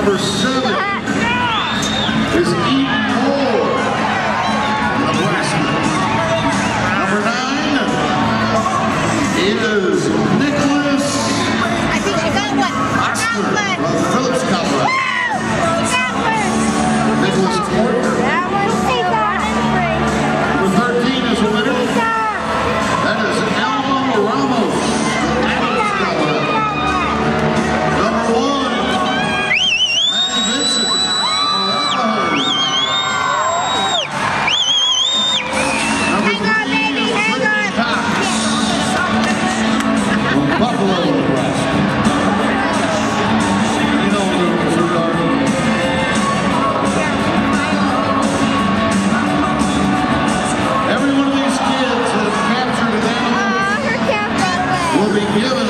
number seven. will be given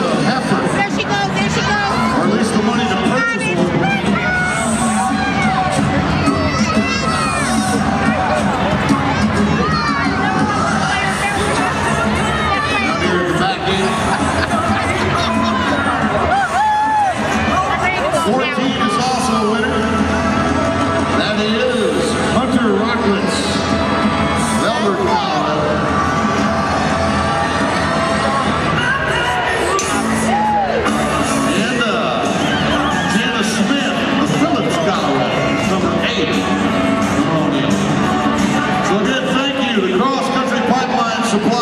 supply.